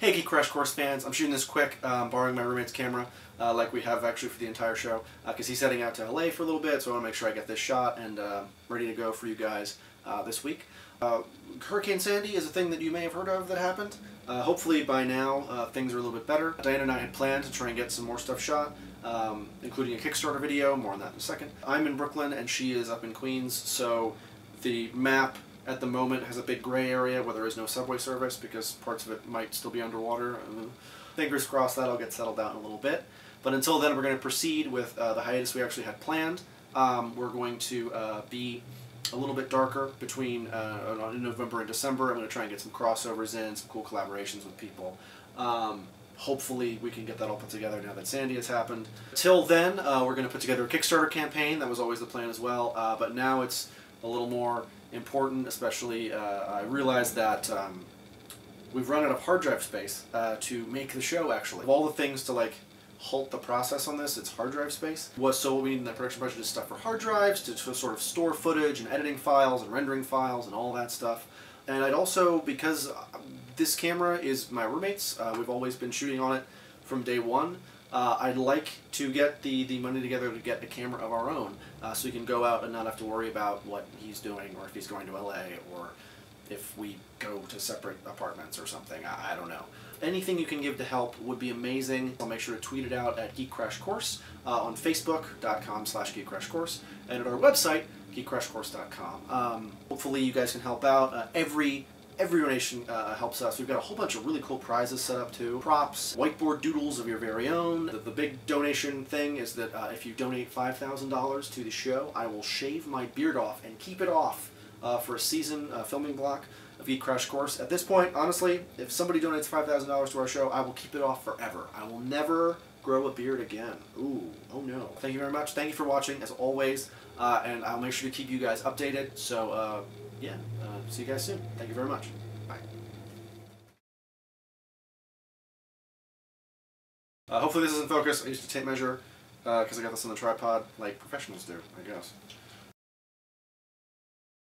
Hey Geek Crash Course fans, I'm shooting this quick, um, borrowing my roommate's camera, uh, like we have actually for the entire show, because uh, he's heading out to LA for a little bit, so I want to make sure I get this shot and uh, ready to go for you guys uh, this week. Uh, Hurricane Sandy is a thing that you may have heard of that happened. Uh, hopefully by now things are a little bit better. Diana and I had planned to try and get some more stuff shot, um, including a Kickstarter video, more on that in a second. I'm in Brooklyn and she is up in Queens, so the map at the moment has a big gray area where there is no subway service because parts of it might still be underwater. Fingers crossed that'll get settled down a little bit. But until then, we're going to proceed with uh, the hiatus we actually had planned. Um, we're going to uh, be a little bit darker between uh, November and December. I'm going to try and get some crossovers in, some cool collaborations with people. Um, hopefully we can get that all put together now that Sandy has happened. Till then, uh, we're going to put together a Kickstarter campaign. That was always the plan as well. Uh, but now it's a little more important, especially uh, I realized that um, we've run out of hard drive space uh, to make the show actually. Of all the things to like halt the process on this, it's hard drive space. What so what we need in the production budget is stuff for hard drives to, to sort of store footage and editing files and rendering files and all that stuff. And I'd also, because this camera is my roommate's, uh, we've always been shooting on it from day one, uh, I'd like to get the, the money together to get a camera of our own uh, so we can go out and not have to worry about what he's doing or if he's going to LA or if we go to separate apartments or something. I, I don't know. Anything you can give to help would be amazing. I'll make sure to tweet it out at Geek Crash Course uh, on facebook.com slash Geek Crash Course and at our website, geekcrashcourse.com. Um, hopefully you guys can help out. Uh, every Every donation uh, helps us. We've got a whole bunch of really cool prizes set up too. Props, whiteboard doodles of your very own. The, the big donation thing is that uh, if you donate $5,000 to the show, I will shave my beard off and keep it off uh, for a season uh, filming block of Geek Crash Course. At this point, honestly, if somebody donates $5,000 to our show, I will keep it off forever. I will never grow a beard again. Ooh, oh no. Thank you very much. Thank you for watching, as always, uh, and I'll make sure to keep you guys updated. So, uh, yeah, uh, see you guys soon. Thank you very much. Bye. Uh, hopefully this is in focus. I used a tape measure because uh, I got this on the tripod like professionals do, I guess.